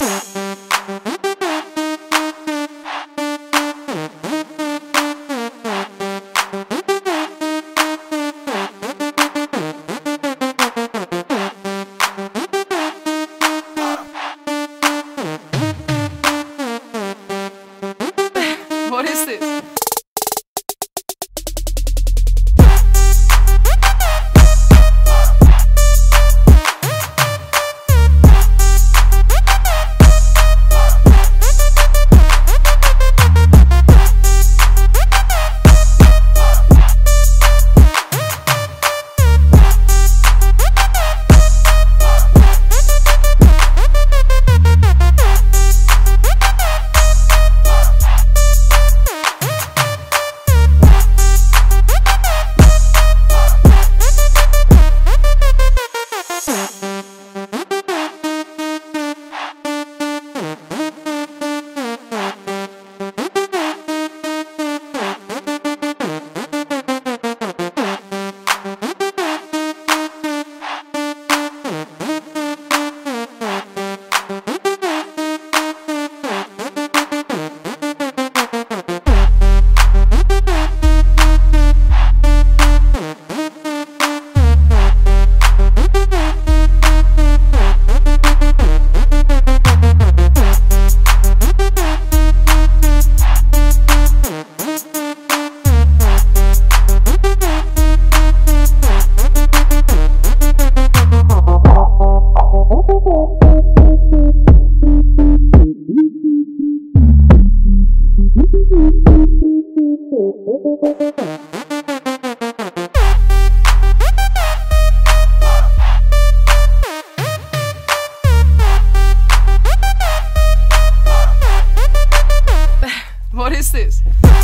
What What is this?